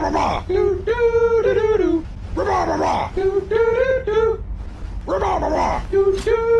Do do do do do. Do do do do do.